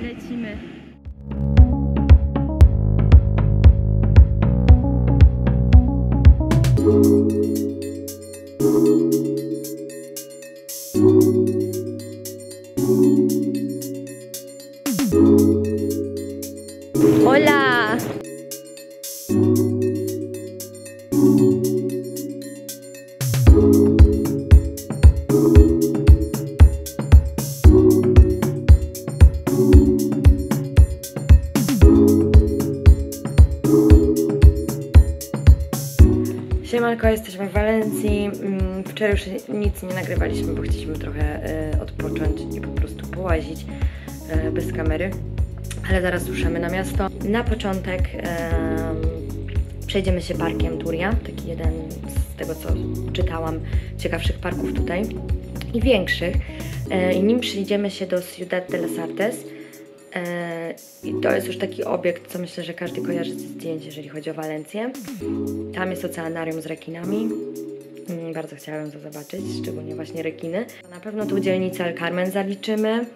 你系黐？Siemanko, jesteśmy w Walencji. Mm, Wczoraj już nic nie nagrywaliśmy, bo chcieliśmy trochę e, odpocząć i po prostu połazić e, bez kamery. Ale zaraz ruszamy na miasto. Na początek em, przejdziemy się parkiem Turia, taki jeden z tego co czytałam, ciekawszych parków tutaj i większych. E, I nim przyjdziemy się do Ciudad de las Artes, I to jest już taki obiekt, co myślę, że każdy kojarzy ze zdjęć, jeżeli chodzi o Walencję. Tam jest oceanarium z rekinami. Mm, Bardzo chciałabym to zobaczyć, szczególnie właśnie rekiny. Na pewno tu dzielnicę El Carmen zaliczymy.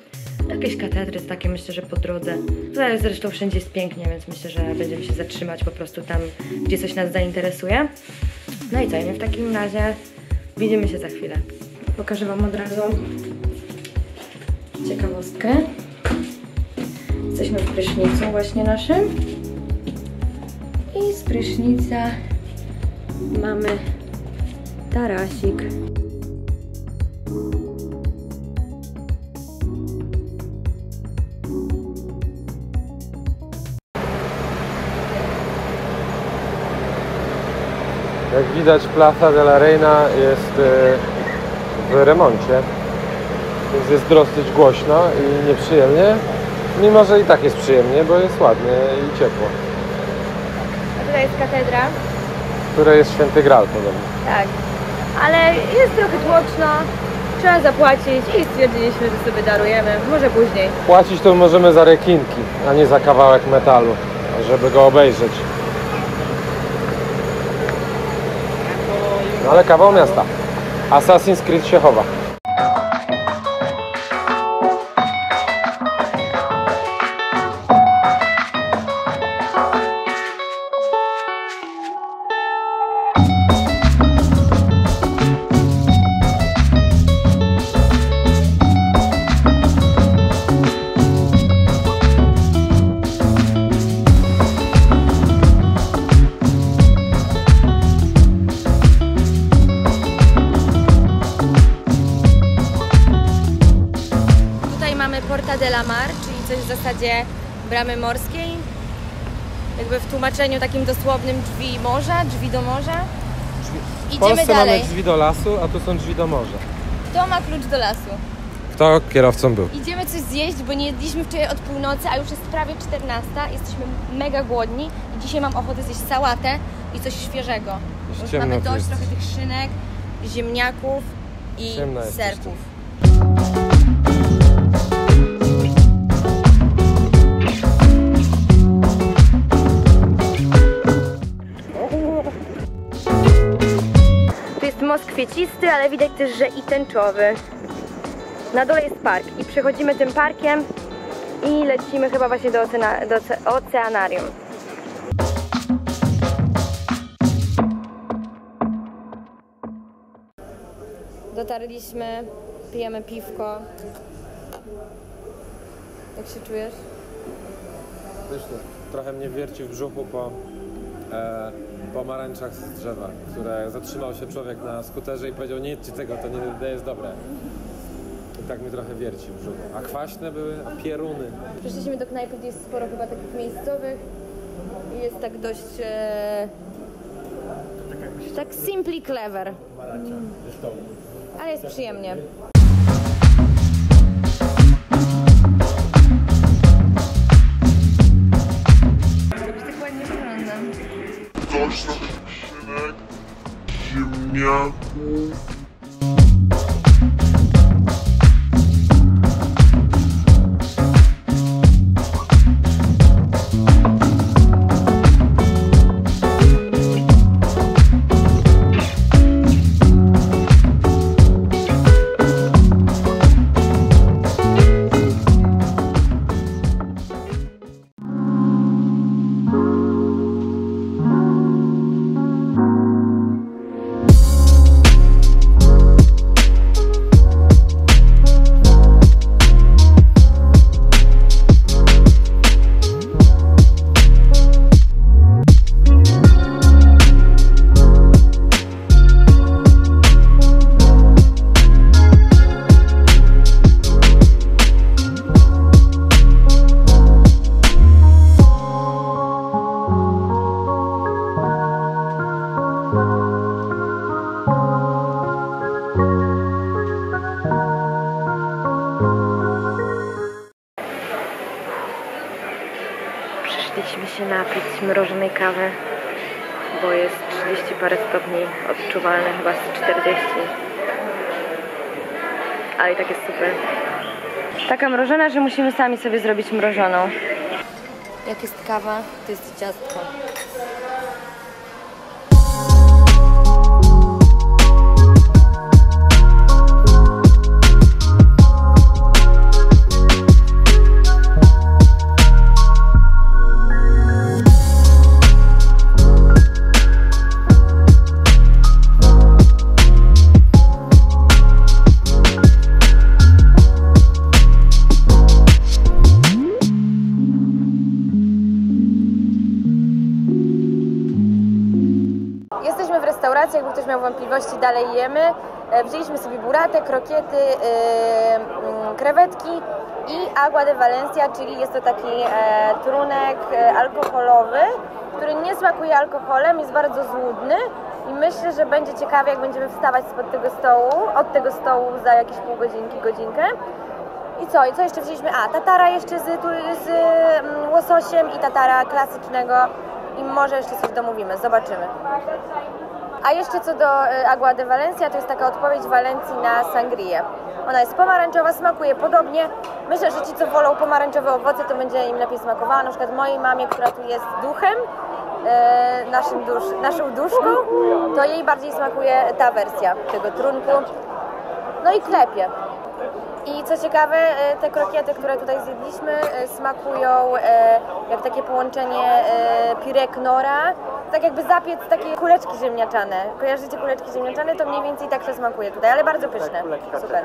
Jakieś katedry takie myślę, że po drodze. Tutaj zresztą wszędzie jest pięknie, więc myślę, że będziemy się zatrzymać po prostu tam, gdzie coś nas zainteresuje. No i co, w takim razie widzimy się za chwilę. Pokażę Wam od razu ciekawostkę. Jesteśmy w prysznicu właśnie naszym. I z prysznica mamy tarasik. Jak widać Plaza de la Reina jest e, w remoncie, więc jest dosyć głośno i nieprzyjemnie, mimo że i tak jest przyjemnie, bo jest ładnie i ciepło. A tutaj jest katedra. Które jest Święty Graal podobno. Tak. Ale jest trochę tłoczno. Trzeba zapłacić i stwierdziliśmy, że sobie darujemy. Może później. Płacić to możemy za rekinki, a nie za kawałek metalu, żeby go obejrzeć. No ale kawał miasta. Assassin's Creed się chowa. Porta de la Mar, czyli coś w zasadzie bramy morskiej. Jakby w tłumaczeniu takim dosłownym drzwi morza, drzwi do morza. W Idziemy Polsce dalej. mamy drzwi do lasu, a tu są drzwi do morza. Kto ma klucz do lasu? Kto kierowcą był? Idziemy coś zjeść, bo nie jedliśmy wczoraj od północy, a już jest prawie 14. Jesteśmy mega głodni i dzisiaj mam ochotę zjeść sałatę i coś świeżego. Już mamy dość trochę tych szynek, ziemniaków i serków. Most kwiecisty, ale widać też, że i tęczowy. Na dole jest park i przechodzimy tym parkiem i lecimy chyba właśnie do, do oce, oceanarium. Dotarliśmy, pijemy piwko. Jak się czujesz? Pyszny. Trochę mnie wierci w brzuchu po e, pomarańczach z drzewa, które zatrzymał się człowiek na skuterze i powiedział nie jedźcie tego, to nie jest dobre. I tak mnie trochę wierci w brzuchu. A kwaśne były, a pieruny. Przyszliśmy do knajpy, gdzie jest sporo chyba takich miejscowych i jest tak dość... E... Tak simply clever. Ale jest przyjemnie. Dość takich szynek, ziemniaków. Napić mrożonej kawy, bo jest 30 parę stopni, odczuwalne chyba z 40. Ale i tak jest super. Taka mrożona, że musimy sami sobie zrobić mrożoną. Jak jest kawa, to jest ciastko. Jakby ktoś miał wątpliwości, dalej jemy. E, Wzięliśmy sobie buratę, krokiety, e, mm, krewetki i agua de Valencia, czyli jest to taki e, trunek alkoholowy, który nie smakuje alkoholem, jest bardzo złudny i myślę, że będzie ciekawie, jak będziemy wstawać spod tego stołu, od tego stołu za jakieś pół godzinki, godzinkę. I co? I co jeszcze wzięliśmy? A, tatara jeszcze z, z mm, łososiem i tatara klasycznego. I może jeszcze coś domówimy, zobaczymy. A jeszcze co do y, Agua de Valencia, to jest taka odpowiedź Walencji na sangrię. Ona jest pomarańczowa, smakuje podobnie. Myślę, że ci, co wolą pomarańczowe owoce, to będzie im lepiej smakowała. Na przykład mojej mamie, która tu jest duchem, e, naszym dusz, naszą duszką, to jej bardziej smakuje ta wersja tego trunku. No i klepie. I co ciekawe, e, te krokiety, które tutaj zjedliśmy, e, smakują e, jak takie połączenie e, pirek nora, tak jakby zapiec takie kuleczki ziemniaczane. Kojarzycie kuleczki ziemniaczane? To mniej więcej tak to smakuje tutaj, ale bardzo pyszne. Super.